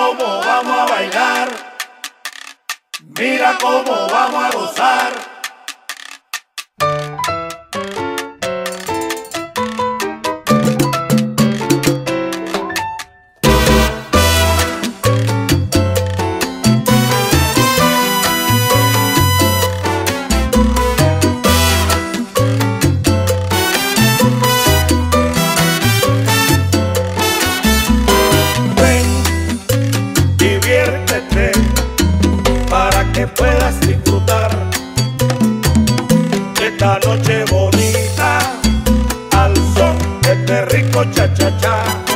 cómo vamos a bailar. Mira cómo vamos a gozar. Puedas disfrutar esta noche bonita al son de este rico cha cha cha.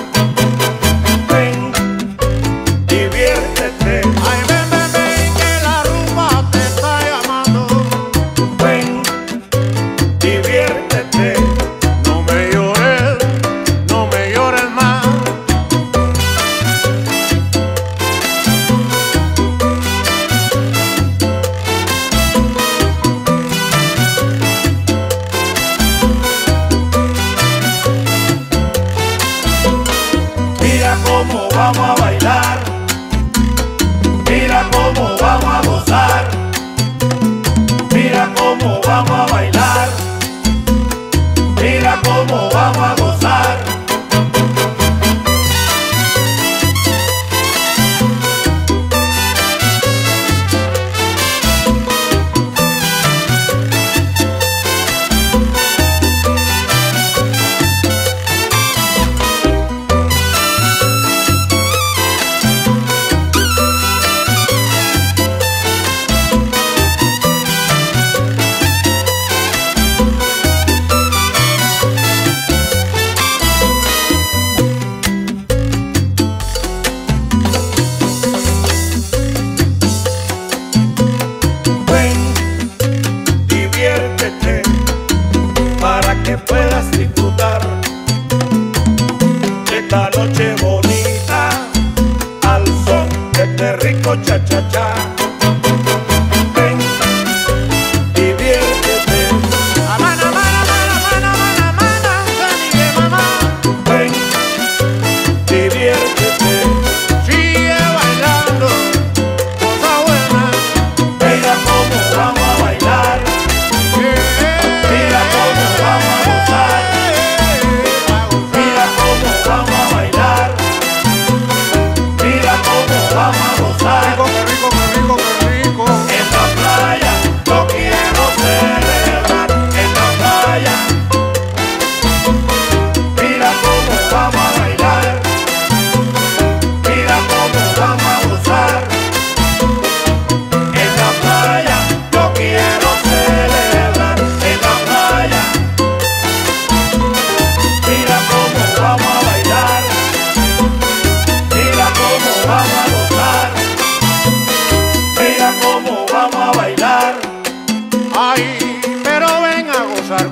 Vamos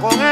con el Edén que